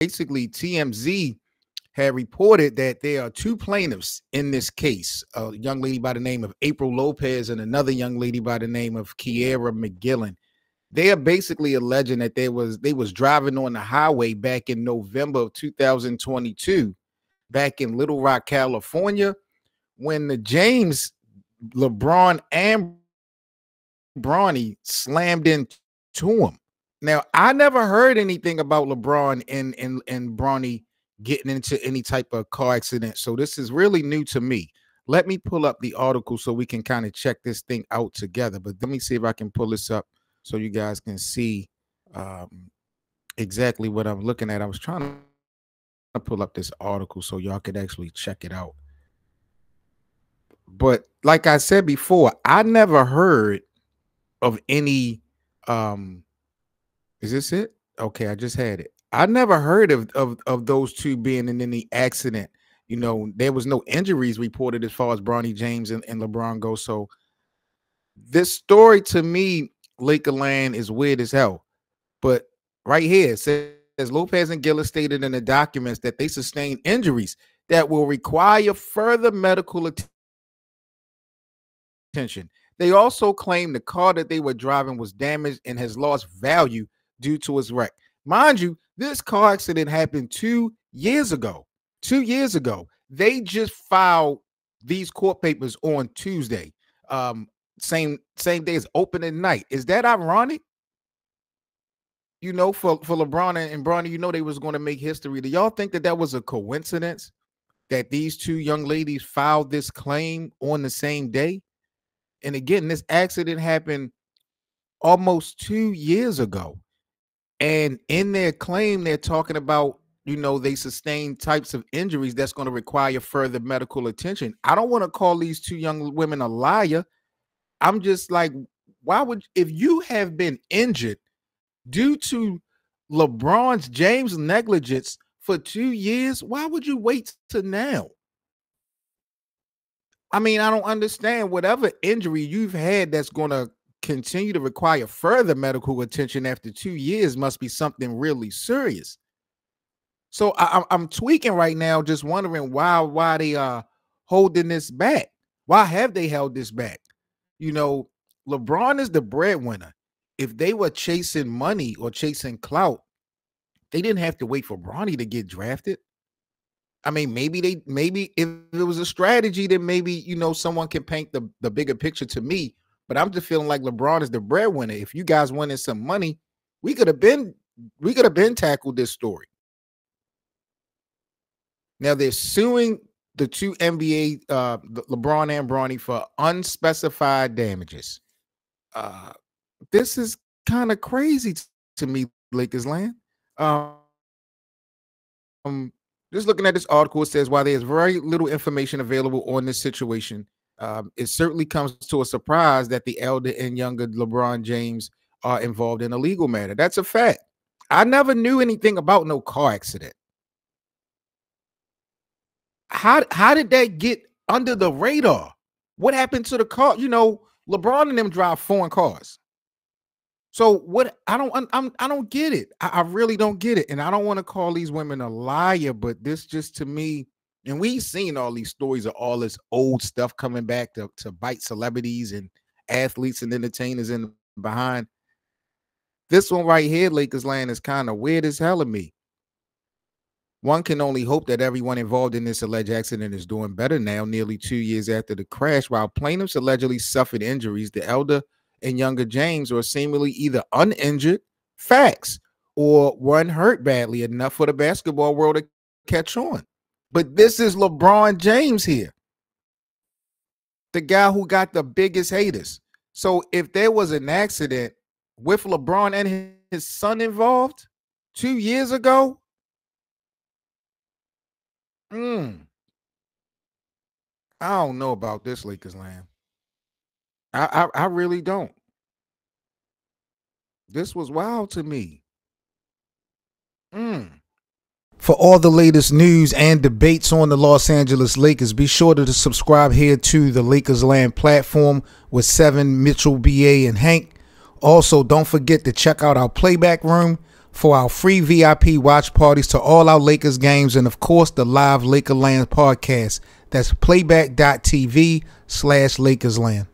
basically TMZ had reported that there are two plaintiffs in this case a young lady by the name of April Lopez and another young lady by the name of Kiera McGillan. They are basically alleging that they was they was driving on the highway back in November of 2022, back in Little Rock, California, when the James, LeBron, and Bronny slammed into him. Now, I never heard anything about LeBron and and and Bronny getting into any type of car accident. So this is really new to me. Let me pull up the article so we can kind of check this thing out together. But let me see if I can pull this up so you guys can see um, exactly what I'm looking at. I was trying to pull up this article so y'all could actually check it out. But like I said before, I never heard of any um is this it? Okay, I just had it. I never heard of, of of those two being in any accident. You know, there was no injuries reported as far as Bronny James and, and LeBron go. So this story to me, Lakerland, is weird as hell. But right here says Lopez and Gillis stated in the documents that they sustained injuries that will require further medical attention. They also claim the car that they were driving was damaged and has lost value due to its wreck. Mind you, this car accident happened two years ago. Two years ago. They just filed these court papers on Tuesday. Um, same same day as opening night. Is that ironic? You know, for for LeBron and Bronny, you know they was going to make history. Do y'all think that that was a coincidence that these two young ladies filed this claim on the same day? And again, this accident happened almost two years ago. And in their claim, they're talking about, you know, they sustained types of injuries that's going to require further medical attention. I don't want to call these two young women a liar. I'm just like, why would, if you have been injured due to LeBron's James negligence for two years, why would you wait to now? I mean, I don't understand whatever injury you've had that's going to continue to require further medical attention after two years must be something really serious. So I, am tweaking right now, just wondering why why they are holding this back. Why have they held this back? You know, LeBron is the breadwinner. If they were chasing money or chasing clout, they didn't have to wait for Bronny to get drafted. I mean, maybe they maybe if it was a strategy, then maybe you know someone can paint the, the bigger picture to me but I'm just feeling like LeBron is the breadwinner. If you guys wanted some money, we could have been we could have been tackled this story. Now they're suing the two NBA, uh, LeBron and Bronny, for unspecified damages. Uh, this is kind of crazy to me, Lakers land. Um, just looking at this article, it says while there's very little information available on this situation, um, it certainly comes to a surprise that the elder and younger LeBron James are involved in a legal matter. That's a fact. I never knew anything about no car accident. How how did that get under the radar? What happened to the car? You know, LeBron and them drive foreign cars. So what? I don't. I'm. I don't get it. I, I really don't get it. And I don't want to call these women a liar, but this just to me and we've seen all these stories of all this old stuff coming back to, to bite celebrities and athletes and entertainers in behind. This one right here, Lakers land, is kind of weird as hell to me. One can only hope that everyone involved in this alleged accident is doing better now, nearly two years after the crash. While plaintiffs allegedly suffered injuries, the elder and younger James were seemingly either uninjured, facts, or weren't hurt badly enough for the basketball world to catch on. But this is LeBron James here, the guy who got the biggest haters. So if there was an accident with LeBron and his son involved two years ago, hmm, I don't know about this Lakers land. I, I, I really don't. This was wild to me. Hmm. For all the latest news and debates on the Los Angeles Lakers, be sure to subscribe here to the Lakers Land platform with Seven, Mitchell, BA, and Hank. Also, don't forget to check out our playback room. for our free VIP watch parties to all our Lakers games and, of course, the live Lakerland podcast. That's playback.tv slash Lakersland.